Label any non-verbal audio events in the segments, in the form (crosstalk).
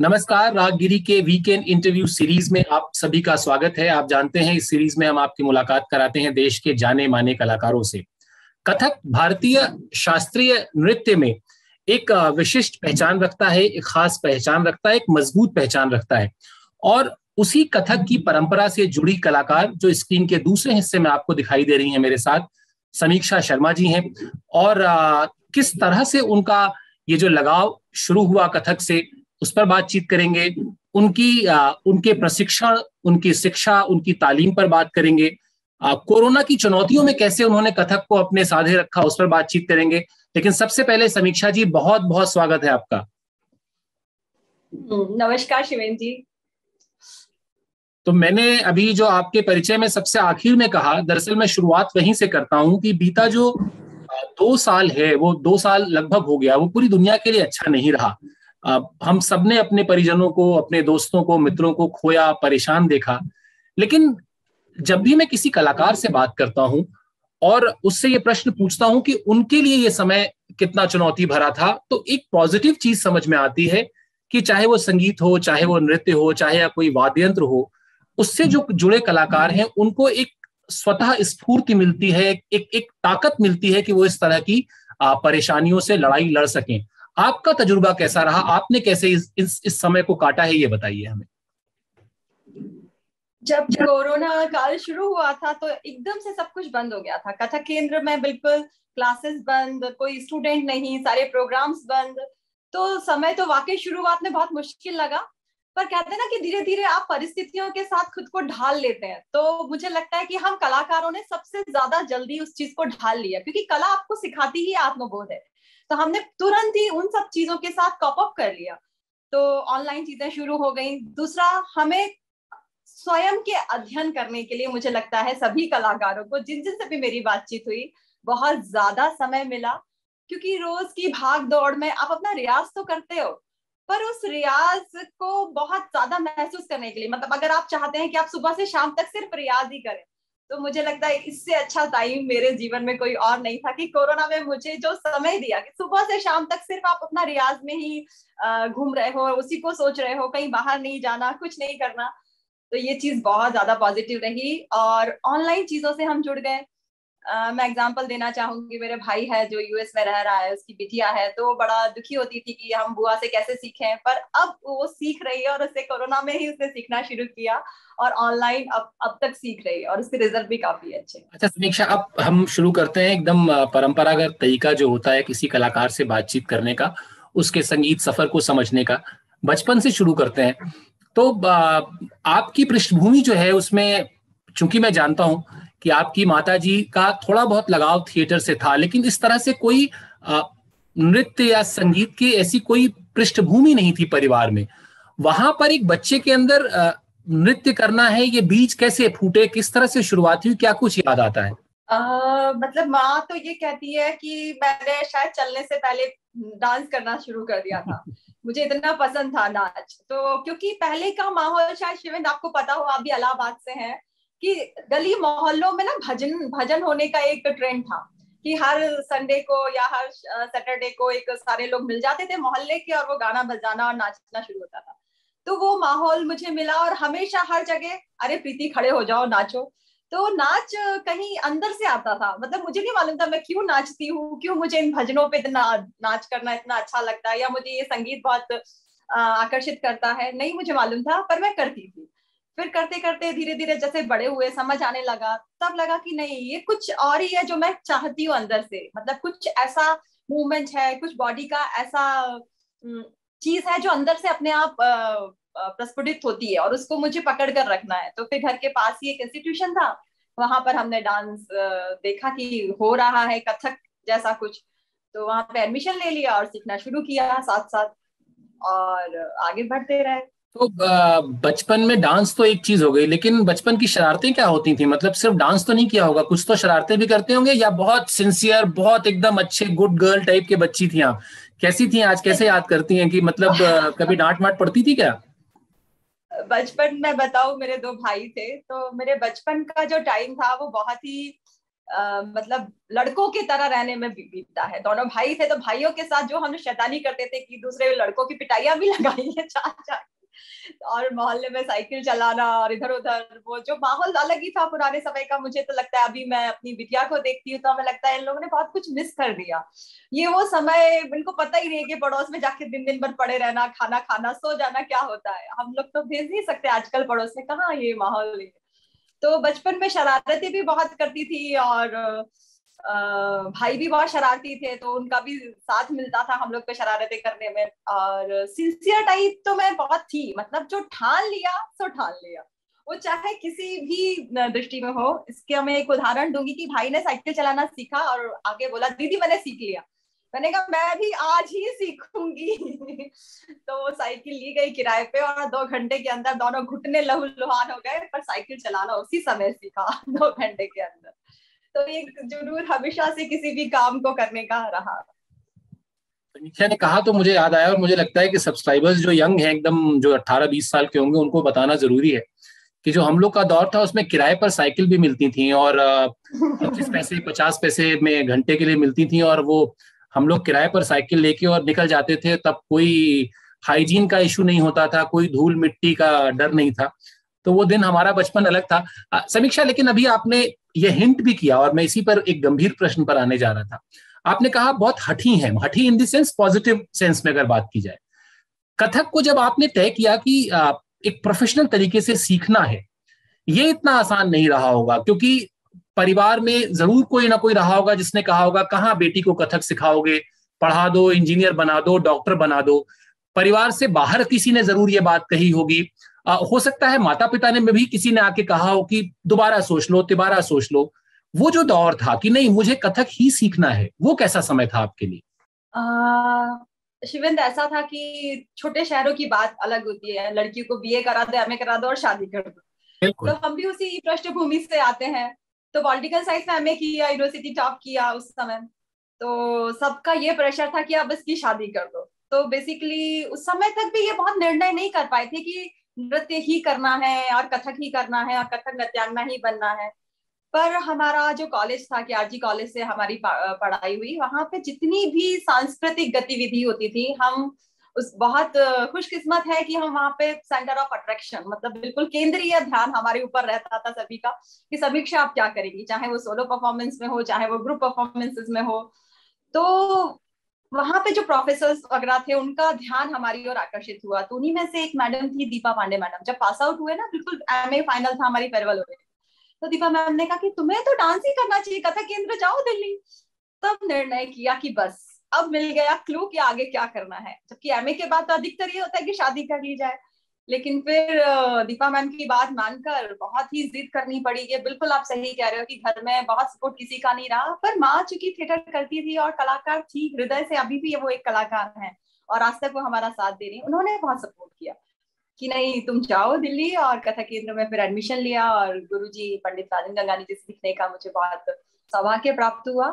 नमस्कार, रागगिरी के weekend interview series में आप सभी का स्वागत है। आप जानते हैं, इस सीरीज़ में हम आपकी मुलाकात कराते हैं देश के जाने माने कलाकारों से। कथक भारतीय शास्त्रीय नृत्य में एक विशिष्ट पहचान रखता है, एक खास पहचान रखता है, एक मज़बूत पहचान रखता है। और उसी कथक की परंपरा से जुड़ी कलाकार जो स्क्रीन के दूसरे हिस्से में आपको दिखाई दे रही है मेरे साथ, समीक्षा शर्मा जी हैं। और किस तरह से उनका ये जो लगाव शुरू हुआ कथक से उस पर बातचीत करेंगे। उनकी आ, उनके प्रशिक्षण उनकी शिक्षा उनकी तालीम पर बात करेंगे। कोरोना की चुनौतियों में कैसे उन्होंने कथक को अपने साधे रखा उस पर बातचीत करेंगे। लेकिन सबसे पहले समीक्षा जी बहुत बहुत स्वागत है आपका। हम्म, नमस्कार शिवेन जी। तो मैंने अभी जो आपके परिचय में सबसे आखिर में कहा दरअसल मैं शुरुआत वहीं से करता हूँ कि बीता जो दो साल है वो दो साल लगभग हो गया वो पूरी दुनिया के लिए अच्छा नहीं रहा। हम सबने अपने परिजनों को, अपने दोस्तों को, मित्रों को खोया, परेशान देखा। लेकिन जब भी मैं किसी कलाकार से बात करता हूँ और उससे ये प्रश्न पूछता हूँ कि उनके लिए ये समय कितना चुनौती भरा था तो एक पॉजिटिव चीज़ समझ में आती है कि चाहे वो संगीत हो, चाहे वो नृत्य हो, चाहे कोई वाद्य यंत्र हो, उससे जो जुड़े कलाकार हैं, उनको एक स्वतः स्फूर्ति मिलती है, एक एक ताकत मिलती है कि वो इस तरह की परेशानियों से लड़ाई लड़ सकें। आपका तजुर्बा कैसा रहा? आपने कैसे इस इस, इस समय को काटा है ये बताइए हमें। जब कोरोना काल शुरू हुआ था तो एकदम से सब कुछ बंद हो गया था। कथक केंद्र में बिल्कुल क्लासेस बंद कोई स्टूडेंट नहीं सारे प्रोग्राम्स बंद। तो समय तो वाकई शुरुआत में बहुत मुश्किल लगा पर कहते हैं ना कि धीरे धीरे आप परिस्थितियों के साथ खुद को ढाल लेते हैं। तो मुझे लगता है कि हम कलाकारों ने सबसे ज़्यादा जल्दी उस चीज़ को ढाल लिया क्योंकि कला आपको सिखाती ही आत्मबोध है। तो हमने तुरंत ही उन सब चीज़ों के साथ कॉप अप कर लिया। तो ऑनलाइन चीज़ें शुरू हो गई। दूसरा, हमें स्वयं के अध्ययन करने के लिए मुझे लगता है सभी कलाकारों को, जिन जिन से भी मेरी बातचीत हुई, बहुत ज़्यादा समय मिला। क्योंकि रोज की भाग दौड़ में आप अपना रियाज तो करते हो, पर उस रियाज को बहुत ज़्यादा महसूस करने के लिए मतलब अगर आप चाहते हैं कि आप सुबह से शाम तक सिर्फ़ रियाज ही करें तो मुझे लगता है इससे अच्छा टाइम मेरे जीवन में कोई और नहीं था कि कोरोना में मुझे जो समय दिया कि सुबह से शाम तक सिर्फ़ आप अपना रियाज में ही घूम रहे हो, उसी को सोच रहे हो, कहीं बाहर नहीं जाना, कुछ नहीं करना। तो ये चीज़ बहुत ज़्यादा पॉजिटिव रही और ऑनलाइन चीज़ों से हम जुड़ गए। मैं एग्ज़ाम्पल देना चाहूँगी, मेरे भाई है जो यूएस में रह रहा है, उसकी बिटिया है तो बड़ा दुखी होती थी कि हम बुआ से कैसे सीखें, पर अब वो सीख रही है और उससे कोरोना में ही उसने सीखना शुरू किया और ऑनलाइन अब अब तक सीख रही है और उसके रिज़ल्ट भी काफ़ी अच्छे अच्छा समीक्षा, अब हम शुरू करते हैं एकदम परंपरागत तरीका जो होता है किसी कलाकार से बातचीत करने का, उसके संगीत सफ़र को समझने का। बचपन से शुरू करते हैं। तो आपकी पृष्ठभूमि जो है उसमें, चूँकि मैं जानता हूँ कि आपकी माता जी का थोड़ा बहुत लगाव थिएटर से था लेकिन इस तरह से कोई नृत्य या संगीत की ऐसी कोई पृष्ठभूमि नहीं थी परिवार में। वहाँ पर एक बच्चे के अंदर नृत्य करना है ये बीज कैसे फूटे किस तरह से शुरुआत हुई क्या कुछ याद आता है? आ, मतलब माँ तो ये कहती है कि मैंने शायद चलने से पहले डांस करना शुरू कर दिया था। (laughs) मुझे इतना पसंद था नाच। तो क्योंकि पहले का माहौल शायद शिवेंद्र आपको पता हो आप भी इलाहाबाद से हैं। कि गली मोहल्लों में ना भजन भजन होने का एक ट्रेंड था कि हर संडे को या हर सैटरडे को एक सारे लोग मिल जाते थे मोहल्ले के और वो गाना बजाना और नाचना शुरू होता था। तो वो माहौल मुझे मिला और हमेशा हर जगह, अरे, प्रीति, खड़े हो जाओ, नाचो। तो नाच कहीं अंदर से आता था। मतलब मुझे नहीं मालूम था मैं क्यों नाचती हूँ, क्यों मुझे इन भजनों पे इतना नाच करना इतना अच्छा लगता है या मुझे ये संगीत बहुत आकर्षित करता है, नहीं मुझे मालूम था, पर मैं करती थी। फिर करते करते धीरे धीरे जैसे बड़े हुए, समझ आने लगा, तब लगा कि नहीं, ये कुछ और ही है जो मैं चाहती हूँ अंदर से। मतलब कुछ ऐसा मूवमेंट है, कुछ बॉडी का ऐसा चीज़ है जो अंदर से अपने आप प्रस्फुटित होती है और उसको मुझे पकड़ कर रखना है। तो फिर घर के पास ही एक इंस्टीट्यूशन था। वहाँ पर हमने डांस देखा कि हो रहा है कथक जैसा कुछ। तो वहाँ पे एडमिशन ले लिया और सीखना शुरू किया साथ साथ और आगे बढ़ते रहे। तो बचपन में डांस तो एक चीज़ हो गई लेकिन बचपन की शरारतें क्या होती थी? मतलब सिर्फ़ डांस तो नहीं किया होगा कुछ तो शरारतें भी करते होंगे या बहुत सिंसियर बहुत एकदम अच्छे गुड गर्ल टाइप के बच्ची थी आप? कैसी थी आज? कैसे याद करती हैं कि मतलब कभी डांट माट पड़ती थी क्या? बचपन में बताऊँ मेरे दो भाई थे तो मेरे बचपन का जो टाइम था वो बहुत ही आ, मतलब लड़कों की तरह रहने में बीतता है। दोनों भाई थे तो भाइयों के साथ जो हम शैतानी करते थे कि दूसरे लड़कों की पिटाइयाँ भी (laughs) लगाई है चार चार और मोहल्ले में साइकिल चलाना और इधर उधर वो जो माहौल अलग ही था पुराने समय का, मुझे तो लगता है अभी मैं अपनी बिटिया को देखती हूँ तो हमें लगता है इन लोगों ने बहुत कुछ मिस कर दिया। ये वो समय, इनको पता ही नहीं कि पड़ोस में जाके दिन दिन भर पड़े रहना, खाना खाना, सो जाना क्या होता है। हम लोग तो भेज नहीं सकते आजकल पड़ोस में, कहाँ ये माहौल तो बचपन में शरारतें भी बहुत करती थी और भाई भी बहुत शरारती थे तो उनका भी साथ मिलता था हम लोग को शरारतें करने में। और सिंसियर टाइप तो मैं बहुत थी मतलब जो ठान लिया, सो ठान लिया। वो चाहे किसी भी दृष्टि में हो, इसके मैं एक उदाहरण दूँगी कि भाई ने साइकिल चलाना सीखा और आगे बोला, दीदी, मैंने सीख लिया। मैंने कहा, मैं भी आज ही सीखूँगी। (laughs) तो वो साइकिल ली गई किराए पे और दो घंटे के अंदर दोनों घुटने लहू लुहान हो गए, पर साइकिल चलाना उसी समय सीखा, (laughs) दो घंटे के अंदर। तो एक ज़रूर हमेशा से किसी भी काम को करने का रहा। समीक्षा ने कहा तो मुझे याद आया और मुझे लगता है कि सब्सक्राइबर्स जो यंग हैं, एकदम जो 18-20 साल के होंगे, उनको बताना ज़रूरी है कि जो हम लोग का दौर था, उसमें किराए पर साइकिल भी मिलती थी और पच्चीस पैसे, पचास पैसे में घंटे के लिए मिलती थी और वो हम लोग किराए पर साइकिल लेके और निकल जाते थे, तब कोई हाइजीन का इशू नहीं होता था, कोई धूल मिट्टी का डर नहीं था। तो वो दिन हमारा बचपन अलग था। समीक्षा, लेकिन अभी आपने ये हिंट भी किया और मैं इसी पर एक गंभीर प्रश्न पर आने जा रहा था। आपने कहा बहुत हठी है। हठी इन देंस पॉजिटिव सेंस में अगर बात की जाए। कथक को जब आपने तय किया कि एक प्रोफेशनल तरीके से सीखना है, ये इतना आसान नहीं रहा होगा, क्योंकि परिवार में ज़रूर कोई ना कोई रहा होगा जिसने कहा होगा, कहाँ बेटी को कथक सिखाओगे? पढ़ा दो इंजीनियर बना दो डॉक्टर बना दो। परिवार से बाहर किसी ने ज़रूर ये बात कही होगी। आ, हो सकता है माता पिता ने में भी किसी ने आके कहा हो कि दोबारा सोच लो तिबारा सोच लो। वो जो दौर था कि नहीं मुझे कथक ही सीखना है वो कैसा समय था आपके लिए? शिवेंद्र ऐसा था कि छोटे शहरों की बात अलग होती है। लड़की को बीए करा दो एमए करा दो और शादी कर दो। तो हम भी उसी पृष्ठभूमि से आते हैं। तो पॉलिटिकल साइंस में एमए किया यूनिवर्सिटी टॉप किया उस समय। तो सबका ये प्रेशर था कि अब इसकी शादी कर दो। तो बेसिकली उस समय तक भी ये बहुत निर्णय नहीं कर पाए थे कि नृत्य ही करना है और कथक ही करना है और कथक नृत्यांगना ही बनना है। पर हमारा जो कॉलेज था कि आरजी कॉलेज से हमारी पढ़ाई हुई, वहाँ पे जितनी भी सांस्कृतिक गतिविधि होती थी, हम उस बहुत खुशकिस्मत है कि हम वहाँ पे सेंटर ऑफ़ अट्रैक्शन मतलब बिल्कुल केंद्रीय ध्यान हमारे ऊपर रहता था सभी का, कि समीक्षा आप क्या करेंगी, चाहे वो सोलो परफॉर्मेंस में हो, चाहे वो ग्रुप परफॉर्मेंसेस में हो। तो वहाँ पे जो प्रोफेसर वगैरह थे, उनका ध्यान हमारी ओर आकर्षित हुआ। तो उन्हीं में से एक मैडम थी दीपा पांडे मैडम। जब पास आउट हुए ना, बिल्कुल एम ए फाइनल था, हमारी फेयरवेल हो गई। तो दीपा मैम ने कहा कि तुम्हें तो डांस ही करना चाहिए, कथा केंद्र जाओ दिल्ली। तब निर्णय किया कि बस, अब मिल गया क्लू कि आगे क्या करना है। जबकि एमए के बाद तो अधिकतर ये होता है कि शादी कर ली जाए। लेकिन फिर दीपा मैम की बात मानकर बहुत ही जिद करनी पड़ी ये बिल्कुल आप सही कह रहे हो कि घर में बहुत सपोर्ट किसी का नहीं रहा। पर माँ चूँकि थिएटर करती थी और कलाकार थी, हृदय से अभी भी वो एक कलाकार है और आज तक वो हमारा साथ दे रही उन्होंने बहुत सपोर्ट किया कि नहीं, तुम जाओ दिल्ली और कथा केंद्र में फिर एडमिशन लिया और गुरुजी पंडित राजन गंगानी जी से दिखने का मुझे बहुत सौभाग्य प्राप्त हुआ।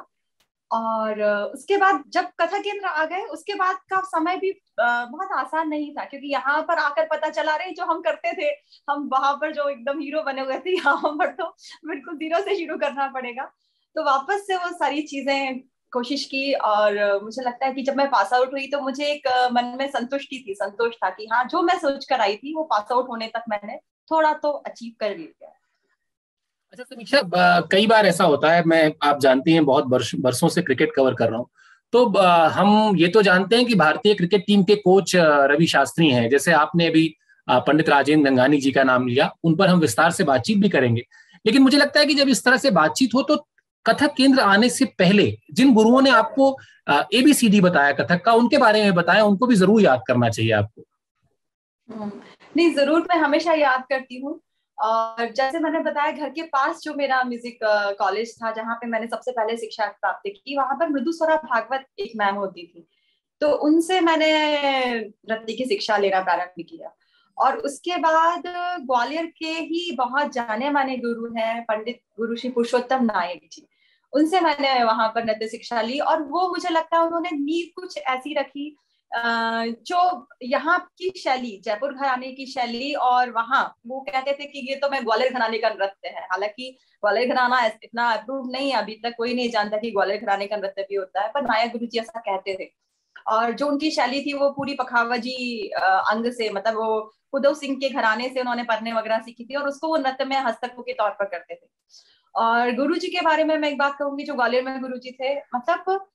और उसके बाद जब कथा केंद्र आ गए, उसके बाद का समय भी बहुत आसान नहीं था, क्योंकि यहाँ पर आकर पता चला रहे जो हम करते थे, हम वहाँ पर जो एकदम हीरो बने हुए थे, यहाँ पर तो बिल्कुल ज़ीरो से शुरू करना पड़ेगा। तो वापस से वो सारी चीज़ें कोशिश की और मुझे लगता है कि जब मैं पास आउट हुई तो मुझे एक मन में संतुष्टि थी, संतोष था कि हाँ जो मैं सोच कर आई थी, वो पास आउट होने तक मैंने थोड़ा तो अचीव कर लिया। अच्छा समीक्षा कई बार ऐसा होता है, मैं, आप जानती हैं, बहुत वर्ष बरसों से क्रिकेट कवर कर रहा हूँ। तो हम ये तो जानते हैं कि भारतीय क्रिकेट टीम के कोच रवि शास्त्री हैं। जैसे आपने अभी पंडित राजेंद्र गंगानी जी का नाम लिया उन पर हम विस्तार से बातचीत भी करेंगे। लेकिन मुझे लगता है कि जब इस तरह से बातचीत हो तो कथक केंद्र आने से पहले जिन गुरुओं ने आपको एबीसीडी बताया कथक का उनके बारे में बताया उनको भी ज़रूर याद करना चाहिए आपको। हम्म, नहीं ज़रूर मैं हमेशा याद करती हूँ। और जैसे मैंने बताया, घर के पास जो मेरा म्यूज़िक कॉलेज था, जहाँ पे मैंने सबसे पहले शिक्षा प्राप्त की, वहाँ पर मृदुस्वरा भागवत एक मैम होती थी। तो उनसे मैंने नृत्य की शिक्षा लेना प्रारंभ किया। और उसके बाद ग्वालियर के ही बहुत जाने माने गुरु हैं, पंडित गुरु श्री पुरुषोत्तम नायक जी। उनसे मैंने वहाँ पर नृत्य शिक्षा ली और वो मुझे लगता है उन्होंने नींव कुछ ऐसी रखी जो यहाँ की शैली, जयपुर घराने की शैली और वहाँ, वो कहते थे कि ये तो मैं ग्वालियर घराने का नृत्य है। हालाँकि ग्वालियर घराना इतना अप्रूव नहीं है, अभी तक कोई नहीं जानता कि ग्वालियर घराने का नृत्य भी होता है, पर नायक गुरु जी ऐसा कहते थे। और जो उनकी शैली थी, वो पूरी पखावजी अंग से मतलब वो उद्धव सिंह के घराने से उन्होंने पढ़ने वगैरह सीखी थी और उसको वो नृत्य में हस्तक के तौर पर करते थे। और गुरु जी के बारे में मैं एक बात कहूँगी, जो ग्वालियर में गुरु जी थे मतलब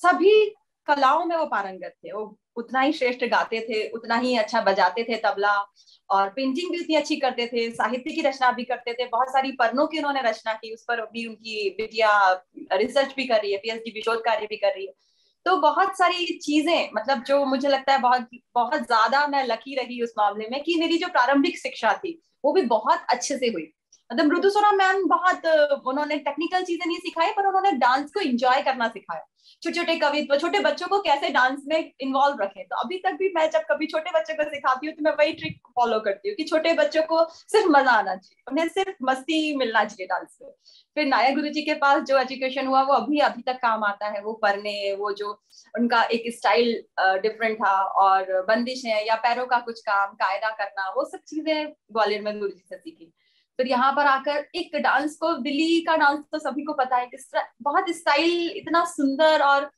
सभी कलाओं में वो पारंगत थे। वो उतना ही श्रेष्ठ गाते थे, उतना ही अच्छा बजाते थे तबला और पेंटिंग भी उतनी अच्छी करते थे, साहित्य की रचना भी करते थे। बहुत सारी पन्नों की उन्होंने रचना की, उस पर भी उनकी बिटिया रिसर्च भी कर रही है पीएचडी भी, शोध कार्य भी कर रही है। तो बहुत सारी चीज़ें मतलब जो मुझे लगता है बहुत बहुत ज़्यादा मैं लकी रही उस मामले में कि मेरी जो प्रारंभिक शिक्षा थी, वो भी बहुत अच्छे से हुई। मतलब मृदुसोना मैम बहुत उन्होंने टेक्निकल चीज़ें नहीं सिखाई, पर उन्होंने डांस को एंजॉय करना सिखाया। छोटे छोटे कवित्व छोटे बच्चों को कैसे डांस में इन्वॉल्व रखें। तो अभी तक भी मैं जब कभी छोटे बच्चों को सिखाती हूँ तो मैं वही ट्रिक फॉलो करती हूँ कि छोटे बच्चों को सिर्फ़ मज़ा आना चाहिए, उन्हें सिर्फ़ मस्ती मिलना चाहिए डांस में। फिर नायक गुरु जी के पास जो एजुकेशन हुआ, वो अभी अभी तक काम आता है। वो पढ़ने, वो जो उनका एक स्टाइल डिफरेंट था, और बंदिश है या पैरों का कुछ काम, कायदा करना, वो सब चीज़ें ग्वालियर में गुरु जी से सीखी। फिर यहाँ पर आकर एक डांस को दिल्ली का डांस तो सभी को पता है किस तरह, बहुत स्टाइल इतना सुंदर और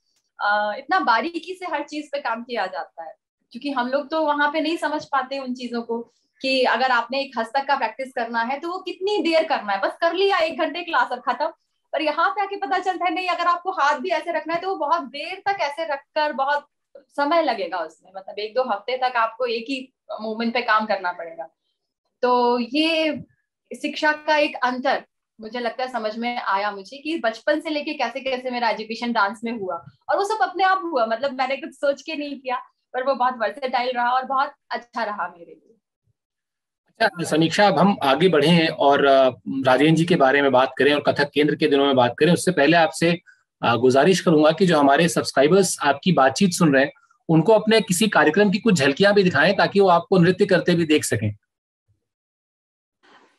इतना बारीकी से हर चीज़ पे काम किया जाता है। क्योंकि हम लोग तो वहाँ पे नहीं समझ पाते उन चीज़ों को कि अगर आपने एक हस्तक का प्रैक्टिस करना है तो वो कितनी देर करना है। बस कर लिया एक घंटे क्लास और खत्म। पर यहाँ पे आके पता चलता है, नहीं, अगर आपको हाथ भी ऐसे रखना है तो वो बहुत देर तक ऐसे रखकर बहुत समय लगेगा उसमें। मतलब एक दो हफ़्ते तक आपको एक ही मूवमेंट पे काम करना पड़ेगा। तो ये शिक्षा का एक अंतर मुझे लगता है समझ में आया मुझे कि बचपन से लेके कैसे कैसे मेरा एजुकेशन डांस में हुआ। और वो सब अपने आप हुआ मतलब मैंने कुछ सोच के नहीं किया, पर वो बहुत वर्सेटाइल रहा और बहुत अच्छा रहा मेरे लिए। अच्छा समीक्षा, अब हम आगे बढ़े हैं और राजेंद्र जी के बारे में बात करें और कथक केंद्र के दिनों में बात करें, उससे पहले आपसे गुजारिश करूँगा कि जो हमारे सब्सक्राइबर्स आपकी बातचीत सुन रहे हैं, उनको अपने किसी कार्यक्रम की कुछ झलकियाँ भी दिखाएँ ताकि वो आपको नृत्य करते भी देख सकें।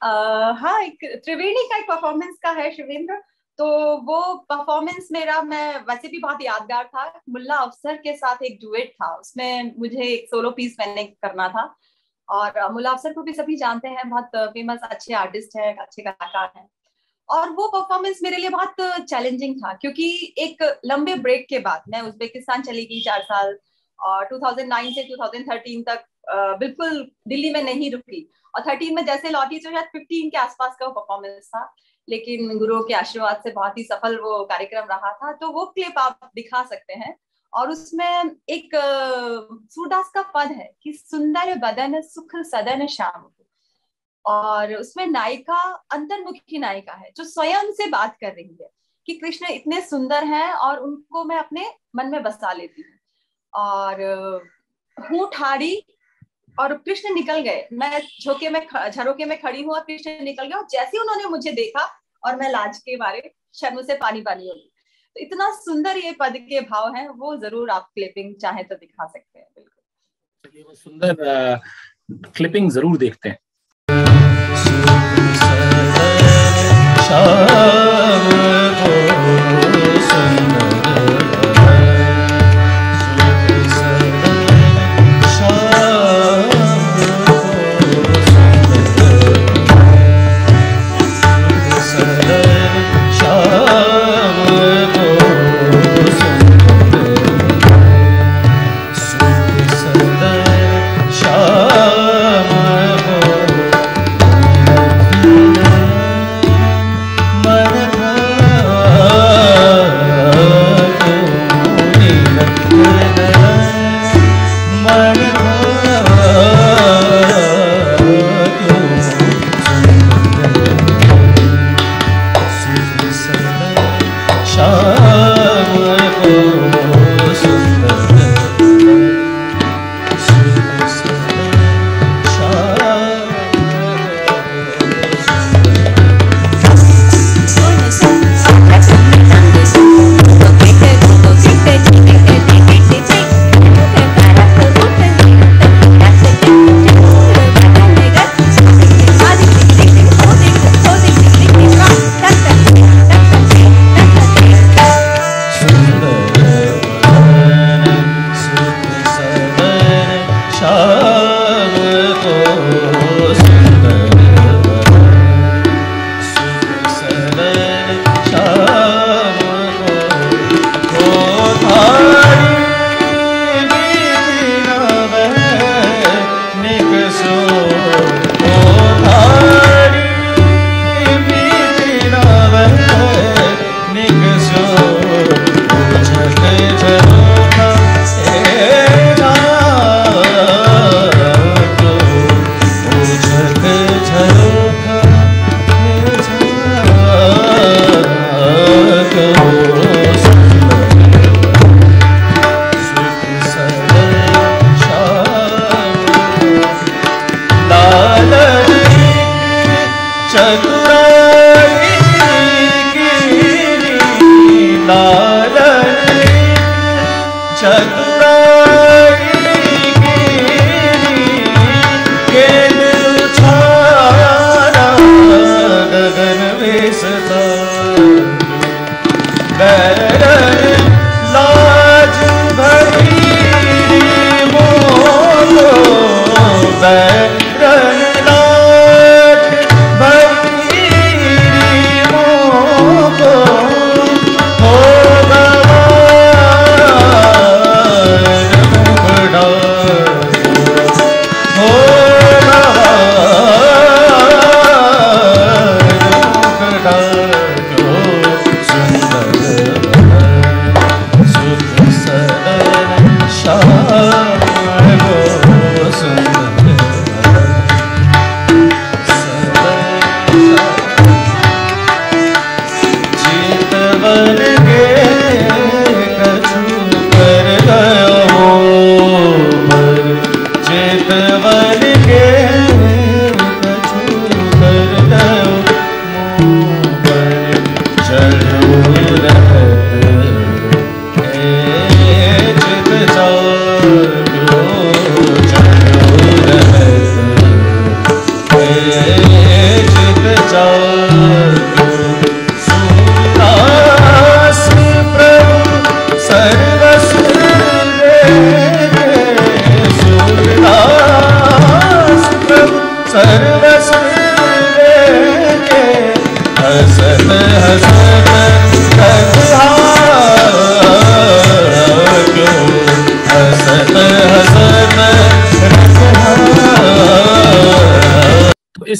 हाँ एक त्रिवेणी का एक परफॉर्मेंस का है शिवेंद्र। तो वो परफॉर्मेंस मेरा, मैं वैसे भी बहुत यादगार था। मुल्ला अफसर के साथ एक डुएट था, उसमें मुझे एक सोलो पीस मैंने करना था। और मुल्ला अफसर को भी सभी जानते हैं, बहुत फ़ेमस अच्छे आर्टिस्ट है, अच्छे कलाकार हैं। और वो परफॉर्मेंस मेरे लिए बहुत चैलेंजिंग था, क्योंकि एक लंबे ब्रेक के बाद, मैं उज्बेकिस्तान चली गई चार साल। और 2009 से 2013 तक बिल्कुल दिल्ली में नहीं रुकी। और थर्टीन में जैसे लौटी तो शायद फिफ्टीन के आसपास का वो परफॉर्मेंस था, लेकिन गुरुओं के आशीर्वाद से बहुत ही सफल वो कार्यक्रम रहा था। तो वो क्लिप आप दिखा सकते हैं। और उसमें एक सूरदास का पद है कि सुंदर बदन सुख सदन श्याम और उसमें नायिका, अंतर्मुखी नायिका है, जो स्वयं से बात कर रही है कि कृष्ण इतने सुंदर हैं और उनको मैं अपने मन में बसा लेती हूँ। और हूँ ठाड़ी और कृष्ण निकल गए। मैं झोंके में झरोके में खड़ी हूँ और कृष्ण निकल गए और जैसे उन्होंने मुझे देखा और मैं लाज के बारे शर्म से पानी पानी होगी तो इतना सुंदर ये पद के भाव है वो ज़रूर आप क्लिपिंग चाहे तो दिखा सकते हैं बिल्कुल। सुंदर क्लिपिंग ज़रूर देखते हैं।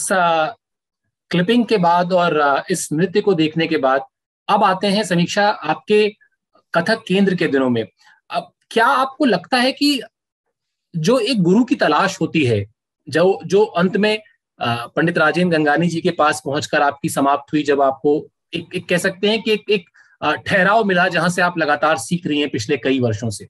इस क्लिपिंग के बाद और इस नृत्य को देखने के बाद अब आते हैं समीक्षा आपके कथक केंद्र के दिनों में। अब क्या आपको लगता है कि जो एक गुरु की तलाश होती है जो जो अंत में पंडित राजेंद्र गंगानी जी के पास पहुंचकर आपकी समाप्त हुई जब आपको एक, एक कह सकते हैं कि एक एक ठहराव मिला जहाँ से आप लगातार सीख रही हैं पिछले कई वर्षों से?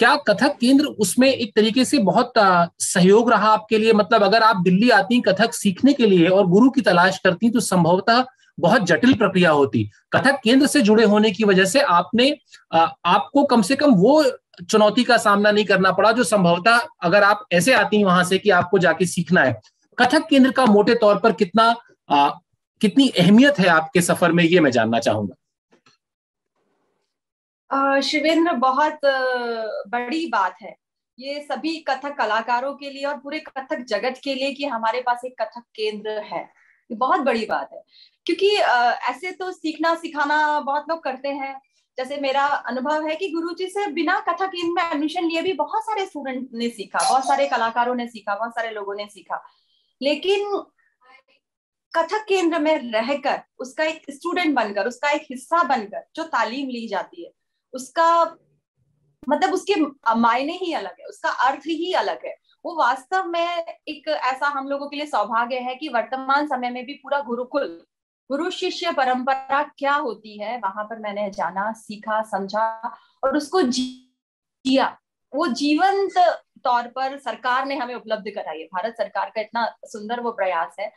क्या कथक केंद्र उसमें एक तरीके से बहुत सहयोग रहा आपके लिए? मतलब अगर आप दिल्ली आती कथक सीखने के लिए और गुरु की तलाश करती तो संभवतः बहुत जटिल प्रक्रिया होती। कथक केंद्र से जुड़े होने की वजह से आपने आपको कम से कम वो चुनौती का सामना नहीं करना पड़ा जो संभवतः अगर आप ऐसे आती वहाँ से कि आपको जाके सीखना है। कथक केंद्र का मोटे तौर पर कितना आ, कितनी अहमियत है आपके सफ़र में ये मैं जानना चाहूँगा। शिवेंद्र बहुत बड़ी बात है। ये सभी कथक कलाकारों के लिए और पूरे कथक जगत के लिए कि हमारे पास एक कथक केंद्र है। ये बहुत बड़ी बात है। क्योंकि ऐसे तो सीखना सिखाना बहुत लोग करते हैं। जैसे मेरा अनुभव है कि गुरुजी से बिना कथक केंद्र में एडमिशन लिए भी बहुत सारे स्टूडेंट ने सीखा, बहुत सारे कलाकारों ने सीखा, बहुत सारे लोगों ने सीखा। लेकिन कथक केंद्र में रहकर, उसका एक स्टूडेंट बनकर, उसका एक हिस्सा बनकर जो तालीम ली जाती है उसका मतलब उसके मायने ही अलग है, उसका अर्थ ही अलग है। वो वास्तव में एक ऐसा हम लोगों के लिए सौभाग्य है कि वर्तमान समय में भी पूरा गुरुकुल, गुरु शिष्य परंपरा क्या होती है, वहाँ पर मैंने जाना, सीखा, समझा और उसको जिया। वो जीवंत तौर पर सरकार ने हमें उपलब्ध कराई है। भारत सरकार का इतना सुंदर वो प्रयास है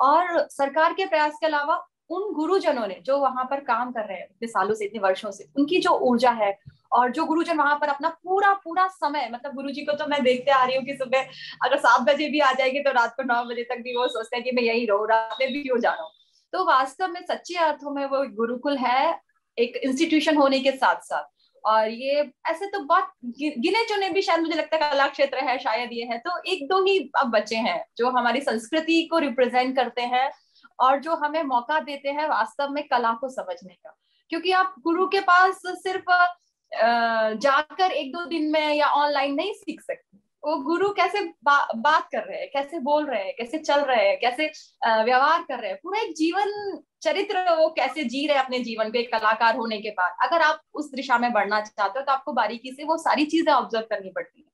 और सरकार के प्रयास के अलावा उन गुरुजनों ने जो वहाँ पर काम कर रहे हैं, इतने सालों से, इतने वर्षों से, उनकी जो ऊर्जा है और जो गुरुजन वहाँ पर अपना पूरा पूरा समय मतलब गुरु जी को तो मैं देखते आ रही हूँ कि सुबह अगर सात बजे भी आ जाएगी तो रात को नौ बजे तक भी वो सोचते हैं कि मैं यही रहूँ, रात में भी क्यों जा रहा हूँ तो वास्तव में सच्चे अर्थों में वो गुरुकुल है, एक इंस्टीट्यूशन होने के साथ साथ और ये ऐसे तो बहुत गिने चुने भी शायद मुझे लगता है कला क्षेत्र है, शायद ये है। तो एक दो ही अब बच्चे हैं जो हमारी संस्कृति को रिप्रेजेंट करते हैं और जो हमें मौका देते हैं वास्तव में कला को समझने का। क्योंकि आप गुरु के पास सिर्फ़ जाकर एक दो दिन में या ऑनलाइन नहीं सीख सकते। वो गुरु कैसे बा, बात कर रहे हैं कैसे बोल रहे हैं कैसे चल रहे हैं कैसे व्यवहार कर रहे हैं। पूरा एक जीवन चरित्र वो कैसे जी रहे हैं अपने जीवन को एक कलाकार होने के बाद। अगर आप उस दिशा में बढ़ना चाहते हो तो आपको बारीकी से वो सारी चीज़ें ऑब्ज़र्व करनी पड़ती है।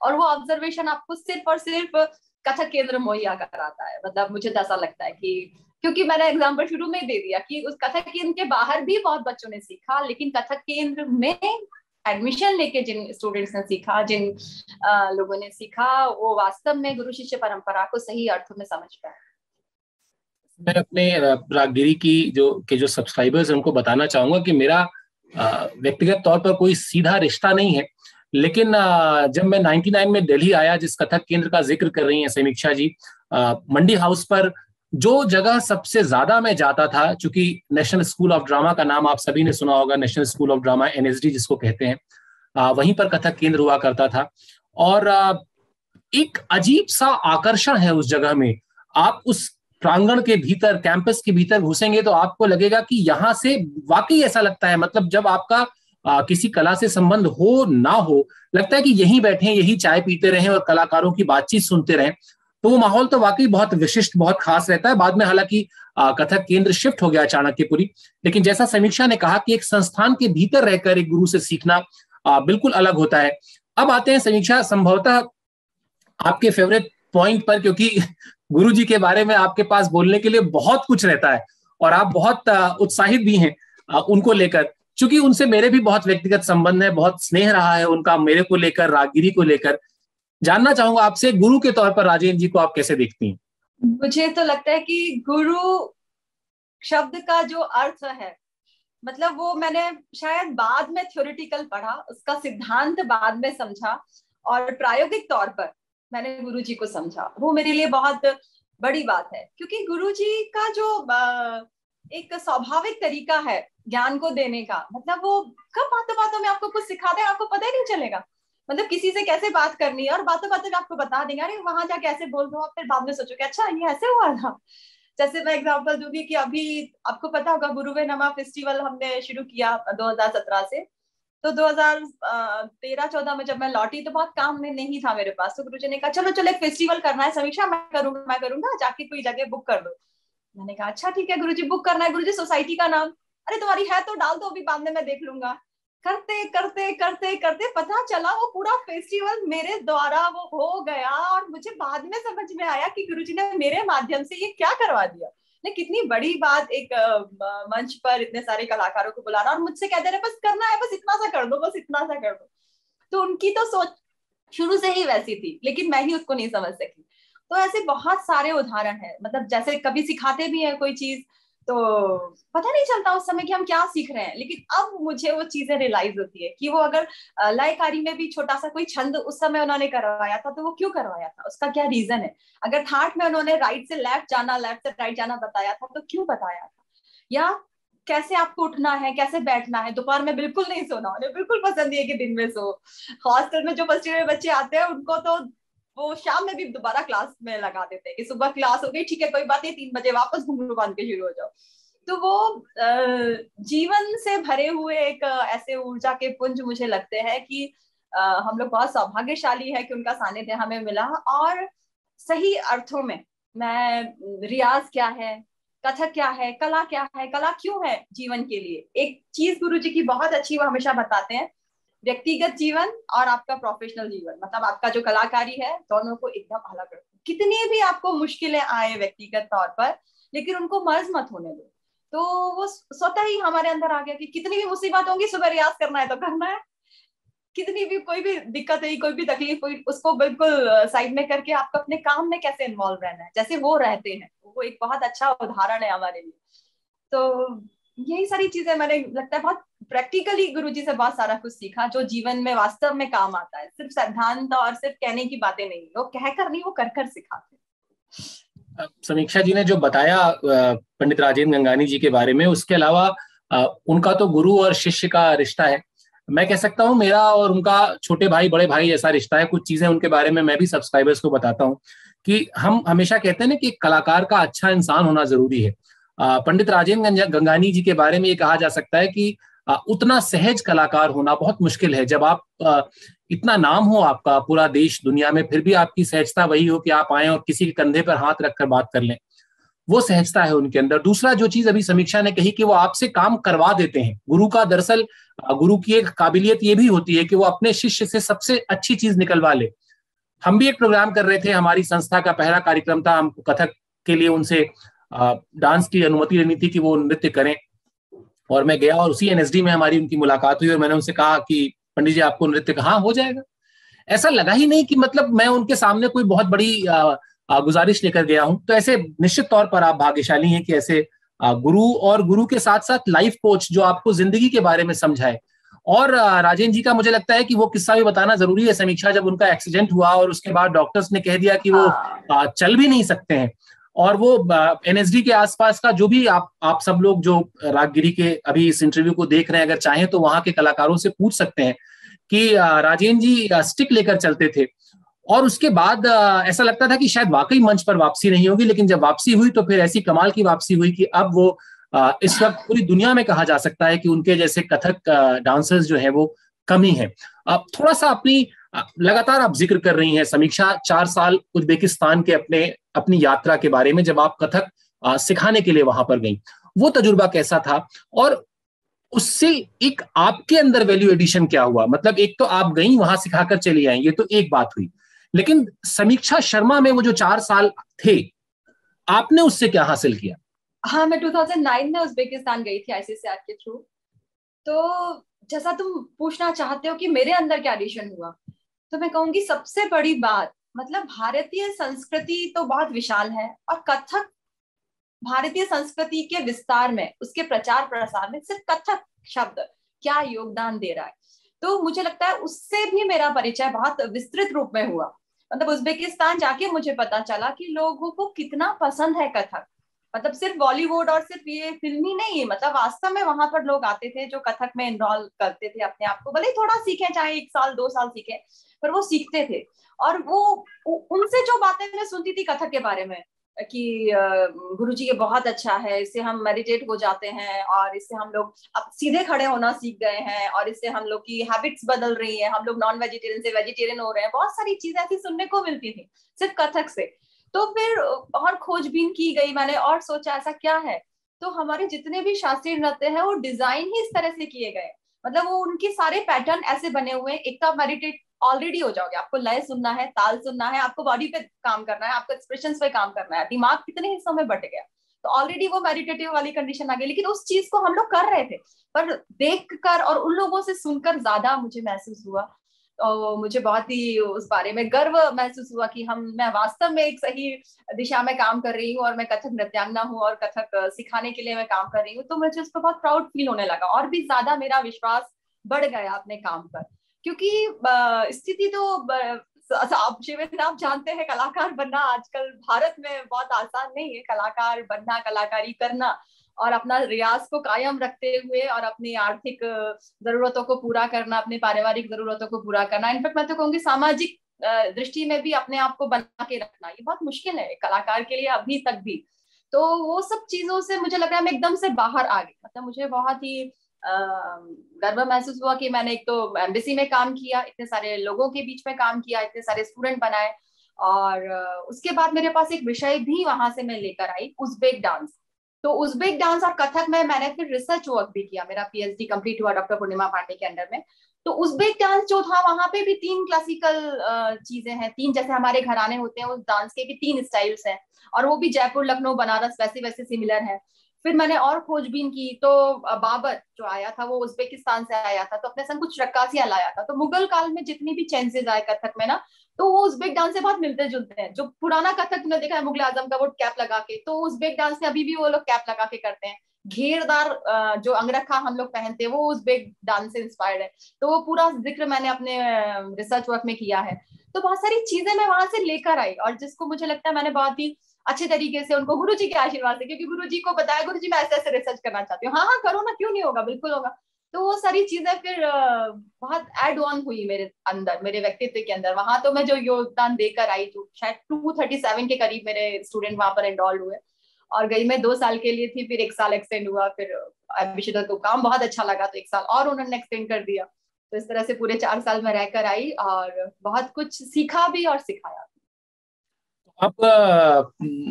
और वो ऑब्जर्वेशन आपको सिर्फ़ और सिर्फ़ कथक केंद्र मुहैया कराता है। मतलब मुझे तो ऐसा लगता है कि क्योंकि मैंने एग्ज़ाम्पल शुरू में दे दिया कि उस कथक केंद्र के बाहर भी बहुत बच्चों ने सीखा लेकिन कथक केंद्र में एडमिशन लेके जिन स्टूडेंट्स ने सीखा जिन आ, लोगों ने सीखा वो वास्तव में गुरु शिष्य परंपरा को सही अर्थों में समझ पाए। मैं अपने रागगिरी की जो के जो सब्सक्राइबर्स हैं उनको बताना चाहूँगा कि मेरा व्यक्तिगत तौर पर कोई सीधा रिश्ता नहीं है लेकिन जब मैं 99 में दिल्ली आया जिस कथक केंद्र का ज़िक्र कर रही हैं समीक्षा जी मंडी हाउस पर जो जगह सबसे ज़्यादा मैं जाता था चूँकि नेशनल स्कूल ऑफ़ ड्रामा का नाम आप सभी ने सुना होगा national school of drama NSD जिसको कहते हैं वहीं पर कथक केंद्र हुआ करता था। और एक अजीब सा आकर्षण है उस जगह में। आप उस प्रांगण के भीतर कैंपस के भीतर घुसेंगे तो आपको लगेगा कि यहाँ से वाकई ऐसा लगता है। मतलब जब आपका आ, किसी कला से संबंध हो ना हो लगता है कि यहीं बैठे यही चाय पीते रहें और कलाकारों की बातचीत सुनते रहें। तो वो माहौल तो वाकई बहुत विशिष्ट, बहुत खास रहता है। बाद में हालाँकि कथक केंद्र शिफ्ट हो गया चाणक्यपुरी लेकिन जैसा समीक्षा ने कहा कि एक संस्थान के भीतर रहकर एक गुरु से सीखना बिल्कुल अलग होता है। अब आते हैं समीक्षा, संभवतः आपके फेवरेट पॉइंट पर, क्योंकि गुरु जी के बारे में आपके पास बोलने के लिए बहुत कुछ रहता है और आप बहुत उत्साहित भी हैं उनको लेकर। क्योंकि उनसे मेरे भी बहुत व्यक्तिगत संबंध है, बहुत स्नेह रहा है उनका मेरे को लेकर रागिरी को लेकर। जानना चाहूँगा आपसे, गुरु के तौर पर राजेंद्र जी को आप कैसे देखती हैं? मुझे तो लगता है कि गुरु शब्द का जो अर्थ है मतलब वो मैंने शायद बाद में थ्योरिटिकल पढ़ा, उसका सिद्धांत बाद में समझा और प्रायोगिक तौर पर मैंने गुरु जी को समझा। वो मेरे लिए बहुत बड़ी बात है, क्योंकि गुरु जी का जो एक स्वाभाविक तरीका है ज्ञान को देने का मतलब वो कब बातों बातों में आपको कुछ सिखा दे आपको पता ही नहीं चलेगा। मतलब किसी से कैसे बात करनी है? और बातों बातों में आपको बता देंगे, अरे, वहाँ जाके ऐसे बोल दो आप? फिर बाद में सोचोगे अच्छा ये ऐसे हुआ था। जैसे मैं एग्जांपल दूँगी कि अभी आपको पता होगा, गुरुवे नमा फेस्टिवल हमने शुरू किया 2017 से। तो 2013 14 में जब मैं लौटी तो बहुत काम में नहीं था मेरे पास। तो गुरुजी ने कहा, चलो चलो, एक फेस्टिवल करना है, समीक्षा मैं करूँगा मैं करूँगा, जाके कोई जगह बुक कर दो मैंने कहा अच्छा ठीक है, गुरुजी बुक करना है, गुरुजी सोसाइटी का नाम। अरे, तुम्हारी है तो डाल दो, अभी बाद में मैं देख लूँगा। करते करते करते करते पता चला वो पूरा फेस्टिवल मेरे द्वारा वो हो गया और मुझे बाद में समझ में आया कि गुरुजी ने मेरे माध्यम से ये क्या करवा दिया। ने कितनी बड़ी बात एक मंच पर इतने सारे कलाकारों को बुलाना और मुझसे कहते रहे, बस करना है, बस इतना सा कर दो, बस इतना सा कर दो। तो उनकी तो सोच शुरू से ही वैसी थी, लेकिन मैं ही उसको नहीं समझ सकी। तो ऐसे बहुत सारे उदाहरण है मतलब जैसे कभी सिखाते भी है कोई चीज़ तो पता नहीं चलता उस समय कि हम क्या सीख रहे हैं, लेकिन अब मुझे वो चीज़ें रियलाइज़ होती है कि वो अगर लयकारी में भी छोटा सा कोई छंद उस समय उन्होंने करवाया था तो वो क्यों करवाया था? उसका क्या रीजन है? अगर थाट में उन्होंने राइट से लेफ़्ट जाना लेफ़्ट से राइट जाना बताया था तो क्यों बताया था? या कैसे आपको उठना है, कैसे बैठना है? दोपहर में बिल्कुल नहीं सोना, उन्हें बिल्कुल पसंद है कि दिन में सो। हॉस्टल में जो फ़र्स्ट ईयर बच्चे आते हैं, उनको तो वो शाम में भी दोबारा क्लास में लगा देते हैं कि सुबह क्लास हो गई, ठीक है, कोई बात नहीं, तीन बजे वापस घुंघरू बाँध के शुरू हो जाओ। तो वो जीवन से भरे हुए एक ऐसे ऊर्जा के पुंज मुझे लगते हैं कि हम लोग बहुत सौभाग्यशाली है कि उनका सानिध्य हमें मिला और सही अर्थों में मैं, रियाज क्या है, कथक क्या है, कला क्या है, कला क्यों है जीवन के लिए? एक चीज़ गुरु जी की बहुत अच्छी वो हमेशा बताते हैं व्यक्तिगत जीवन और आपका प्रोफेशनल जीवन। मतलब आपका जो कलाकारी है, दोनों को एकदम अलग रखो। कितनी भी आपको मुश्किलें आए व्यक्तिगत तौर पर, लेकिन उनको मर्ज मत होने दो। तो वो स्वतः ही हमारे अंदर आ गया कि कितनी भी मुसीबत होंगी, सुबह रियाज करना है तो करना है। कितनी भी कोई भी दिक्कत है कोई भी तकलीफ़ हुई, उसको बिल्कुल साइड में करके आपको अपने काम में कैसे इन्वॉल्व रहना है? जैसे वो रहते हैं। वो एक बहुत अच्छा उदाहरण है हमारे लिए। तो यही सारी चीज़ें मैंने लगता है बहुत प्रैक्टिकली गुरु जी से बहुत सारा कुछ सीखा, जो जीवन में वास्तव में काम आता है। सिर्फ़ सिद्धांत और सिर्फ़ कहने की बातें नहीं वो कहकर नहीं, वो कर कर सिखाते समीक्षा जी ने जो बताया पंडित राजेंद्र गंगानी जी के बारे में, उसके अलावा उनका तो गुरु और शिष्य का रिश्ता है। मैं कह सकता हूँ, मेरा और उनका छोटे भाई, बड़े भाई जैसा रिश्ता है। कुछ चीज़ें उनके बारे में मैं भी सब्सक्राइबर्स को बताता हूँ कि हम हमेशा कहते हैं ना कि कलाकार का अच्छा इंसान होना ज़रूरी है। पंडित राजेंद्र गंगानी जी के बारे में ये कहा जा सकता है कि उतना सहज कलाकार होना बहुत मुश्किल है। जब आप इतना नाम हो आपका पूरा देश दुनिया में, फिर भी आपकी सहजता वही हो कि आप आए और किसी के कंधे पर हाथ रखकर बात कर लें। वो सहजता है उनके अंदर। दूसरा जो चीज़ अभी समीक्षा ने कही कि वो आपसे काम करवा देते हैं। गुरु का दरअसल गुरु की एक काबिलियत ये भी होती है कि वो अपने शिष्य से सबसे अच्छी चीज़ निकलवा ले। हम भी एक प्रोग्राम कर रहे थे, हमारी संस्था का पहला कार्यक्रम था, हम कथक के लिए उनसे डांस की अनुमति लेनी थी कि वो नृत्य करें। और मैं गया और उसी एनएसडी में हमारी उनकी मुलाकात हुई और मैंने उनसे कहा कि पंडित जी आपको नृत्य कहा हो जाएगा? ऐसा लगा ही नहीं कि मतलब मैं उनके सामने कोई बहुत बड़ी गुजारिश लेकर गया हूँ। तो ऐसे निश्चित तौर पर आप भाग्यशाली हैं कि ऐसे गुरु और गुरु के साथ साथ लाइफ कोच जो आपको ज़िंदगी के बारे में समझाए। और राजेंद्र जी का मुझे लगता है कि वो किस्सा भी बताना ज़रूरी है। समीक्षा जब उनका एक्सीडेंट हुआ और उसके बाद डॉक्टर्स ने कह दिया कि वो हाँ। चल भी नहीं सकते हैं। और वो एनएसडी के आसपास का जो भी आप आप सब लोग जो रागगिरी के अभी इस इंटरव्यू को देख रहे हैं, अगर चाहें तो वहाँ के कलाकारों से पूछ सकते हैं कि राजेंद्र जी स्टिक लेकर चलते थे। और उसके बाद ऐसा लगता था कि शायद वाकई मंच पर वापसी नहीं होगी, लेकिन जब वापसी हुई तो फिर ऐसी कमाल की वापसी हुई कि अब वो इस वक्त पूरी दुनिया में कहा जा सकता है कि उनके जैसे कथक डांसर्स जो है वो कमी है। अब थोड़ा सा अपनी लगातार आप ज़िक्र कर रही हैं समीक्षा चार साल उज्बेकिस्तान के अपने, अपनी यात्रा के बारे में जब आप कथक सिखाने के लिए वहाँ पर गई। वो तजुर्बा कैसा था? और उससे एक आपके अंदर वैल्यू एडिशन क्या हुआ? मतलब एक तो आप गई, वहाँ सिखाकर चली आई, ये तो एक बात हुई। लेकिन समीक्षा शर्मा में वो जो चार साल थे, आपने उससे क्या हासिल किया? हाँ मैं 2009 में उज्बेकिस्तान गई थी आईसीसीआर के थ्रू। तो जैसा तुम पूछना चाहते हो कि मेरे अंदर क्या एडिशन हुआ तो मैं कहूँगी सबसे बड़ी बात मतलब भारतीय संस्कृति तो बहुत विशाल है और कथक भारतीय संस्कृति के विस्तार में, उसके प्रचार प्रसार में सिर्फ़ कथक शब्द क्या योगदान दे रहा है। तो मुझे लगता है उससे भी मेरा परिचय बहुत विस्तृत रूप में हुआ। मतलब उज्बेकिस्तान जाके मुझे पता चला कि लोगों को कितना पसंद है कथक। मतलब सिर्फ़ बॉलीवुड और सिर्फ़ ये फिल्मी नहीं है मतलब वास्तव में वहाँ पर लोग आते थे जो कथक में इन्वॉल्व करते थे अपने आप को। भले थोड़ा सीखे, चाहे एक साल, दो साल सीखे, पर वो सीखते थे। और वो उनसे जो बातें मैं सुनती थी कथक के बारे में, कि गुरु जी ये बहुत अच्छा है, इससे हम मेडिटेट हो जाते हैं, और इससे हम लोग अब सीधे खड़े होना सीख गए हैं, और इससे हम लोग की हैबिट्स बदल रही है, हम लोग नॉन वेजिटेरियन से वेजिटेरियन हो रहे हैं। बहुत सारी चीज़ें ऐसी सुनने को मिलती थी, सिर्फ़ कथक से। तो फिर और खोजबीन की गई मैंने और सोचा ऐसा क्या है? तो हमारे जितने भी शास्त्रीय नृत्य है, वो डिज़ाइन ही इस तरह से किए गए। मतलब वो उनके सारे पैटर्न ऐसे बने हुए एक तो आप मेडिटेट ऑलरेडी हो जाओगे। आपको लय सुनना है, ताल सुनना है, आपको बॉडी पे काम करना है, आपको एक्सप्रेशन पे काम करना है। दिमाग कितने हिस्सों में बट गया। तो ऑलरेडी वो मेडिटेटिव वाली कंडीशन आ गई। लेकिन उस चीज़ को हम लोग कर रहे थे। पर देख कर और उन लोगों से सुनकर ज़्यादा मुझे महसूस हुआ। मुझे बहुत ही उस बारे में गर्व महसूस हुआ कि हम, मैं वास्तव में एक सही दिशा में काम कर रही हूँ और मैं कथक नृत्यांगना हूँ और कथक सिखाने के लिए मैं काम कर रही हूँ तो मुझे उस पर बहुत प्राउड फील होने लगा और भी ज़्यादा मेरा विश्वास बढ़ गया अपने काम पर। क्योंकि स्थिति तो आप शिविर आप जानते हैं कलाकार बनना आजकल भारत में बहुत आसान नहीं है, कलाकार बनना, कलाकारी करना। और अपना रियाज को कायम रखते हुए और अपनी आर्थिक जरूरतों को पूरा करना, अपने पारिवारिक जरूरतों को पूरा करना। इनफैक्ट मैं तो कहूँगी सामाजिक दृष्टि में भी अपने आप को बना के रखना, ये बहुत मुश्किल है कलाकार के लिए अभी तक भी। तो वो सब चीज़ों से मुझे लग रहा है मैं एकदम से बाहर आ गई। मतलब मुझे बहुत ही गर्व महसूस हुआ कि मैंने एक तो एम्बेसी में काम किया, इतने सारे लोगों के बीच में काम किया, इतने सारे स्टूडेंट बनाए और उसके बाद मेरे पास एक विषय भी वहाँ से मैं लेकर आई उज्बेक डांस। तो उज्बेक डांस और कथक में मैंने फिर रिसर्च वर्क भी किया, मेरा पीएचडी कंप्लीट हुआ डॉक्टर पूर्णिमा पांडे के अंडर में। तो उज्बेक डांस जो था, वहाँ पे भी तीन क्लासिकल चीज़ें हैं, तीन जैसे हमारे घराने होते हैं, उस डांस के भी तीन स्टाइल्स हैं। और वो भी जयपुर, लखनऊ, बनारस वैसे वैसे सिमिलर है। फिर मैंने और खोजबीन की तो बाबर जो आया था, वो उज्बेकिस्तान से आया था तो अपने संग कुछ रक्कासियाँ लाया था तो मुगल काल में जितनी भी चेंजेस आए कथक में ना तो वो उज्बेक डांस से बहुत मिलते जुलते हैं। जो पुराना कथक तुमने देखा है, मुगल आज़म का वो कैप लगा के तो उज्बेक डांस में अभी भी वो लोग कैप लगा के करते हैं। घेरदार जो अंगरखा हम लोग पहनते हैं, वो उज्बेक डांस से इंस्पायर्ड है। तो वो पूरा ज़िक्र मैंने अपने रिसर्च वर्क में किया है। तो बहुत सारी चीज़ें मैं वहाँ से लेकर आई, और जिसको मुझे लगता है मैंने बहुत ही अच्छे तरीके से उनको गुरु जी के आशीर्वाद से, क्योंकि गुरु जी को बताया गुरु जी मैं ऐसे ऐसे रिसर्च करना चाहती हूँ। हाँ हाँ करो ना, क्यों नहीं होगा? बिल्कुल होगा। तो वो सारी चीज़ें फिर बहुत एड ऑन हुई मेरे अंदर, मेरे व्यक्तित्व के अंदर। वहाँ तो मैं जो योगदान देकर आई जो शायद टू थर्टी सेवन के करीब मेरे स्टूडेंट वहाँ पर एनरोल्ड हुए। और गई मैं दो साल के लिए थी, फिर एक साल एक्सटेंड हुआ, फिर विषय तो काम बहुत अच्छा लगा तो एक साल और उन्होंने एक्सटेंड कर दिया। तो इस तरह से पूरे चार साल में रहकर आई और बहुत कुछ सीखा भी और सिखाया आप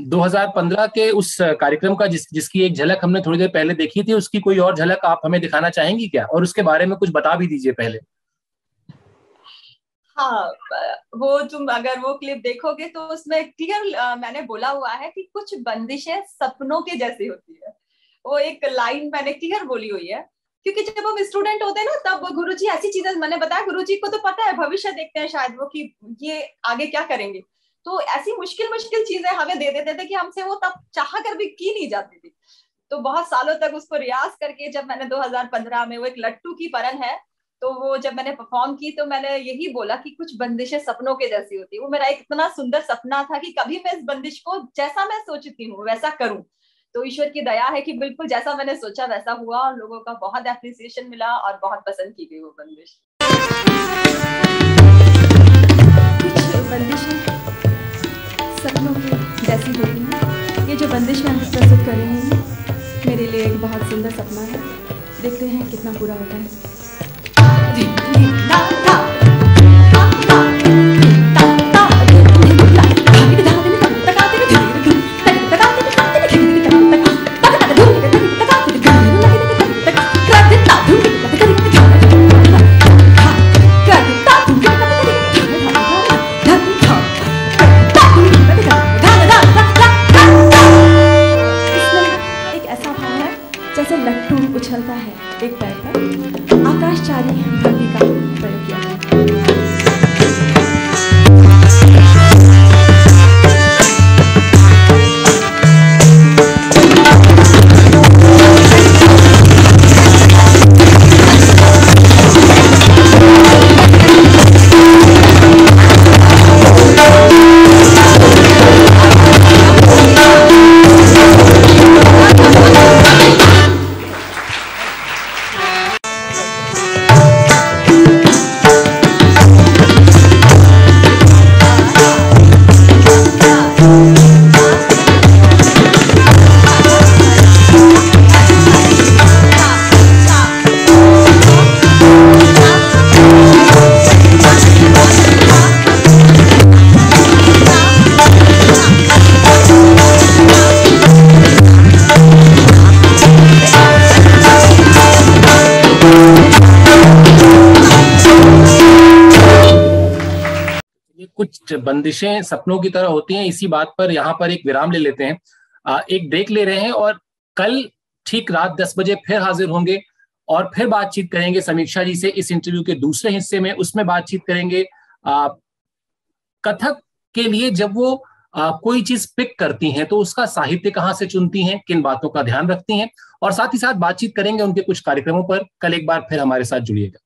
2015 के उस कार्यक्रम का जिस, जिसकी एक झलक हमने थोड़ी देर पहले देखी थी, उसकी कोई और झलक आप हमें दिखाना चाहेंगी क्या? और उसके बारे में कुछ बता भी दीजिए पहले। हाँ वो तुम अगर वो क्लिप देखोगे तो उसमें क्लियर मैंने बोला हुआ है कि कुछ बंदिशें सपनों के जैसी होती है। वो एक लाइन मैंने क्लियर बोली हुई है। क्योंकि जब हम स्टूडेंट होते हैं ना, तब गुरुजी ऐसी चीज़ें, मैंने बताया, गुरुजी को तो पता है, भविष्य देखते हैं शायद वो कि ये आगे क्या करेंगे। तो ऐसी मुश्किल मुश्किल चीज़ें हमें दे देते थे कि हमसे वो तब चाह कर भी की नहीं जाती थी। तो बहुत सालों तक उसको रियाज करके जब मैंने 2015 में वो एक लट्टू की परन है तो वो जब मैंने परफॉर्म की तो मैंने यही बोला कि कुछ बंदिशें सपनों के जैसी होती वो मेरा एक इतना सुंदर सपना था कि कभी मैं इस बंदिश को जैसा मैं सोचती हूँ, वैसा करूँ। तो ईश्वर की दया है कि बिल्कुल जैसा मैंने सोचा वैसा हुआ और लोगों का बहुत एप्रिसिएशन मिला और बहुत पसंद की गई वो बंदिश। बंदिशें सपनों की जैसी होती हैं। ये जो बंदिश मैं प्रस्तुत कर रही हूँ, मेरे लिए एक बहुत सुंदर सपना है। देखते हैं कितना पूरा होता है। बंदिशें सपनों की तरह होती हैं। इसी बात पर यहाँ पर एक विराम ले लेते हैं। एक ब्रेक ले रहे हैं और कल ठीक रात दस बजे फिर हाजिर होंगे और फिर बातचीत करेंगे समीक्षा जी से इस इंटरव्यू के दूसरे हिस्से में। उसमें बातचीत करेंगे कथक के लिए जब वो आ, कोई चीज़ पिक करती हैं तो उसका साहित्य कहाँ से चुनती हैं किन बातों का ध्यान रखती हैं और साथ ही साथ बातचीत करेंगे उनके कुछ कार्यक्रमों पर। कल एक बार फिर हमारे साथ जुड़िएगा।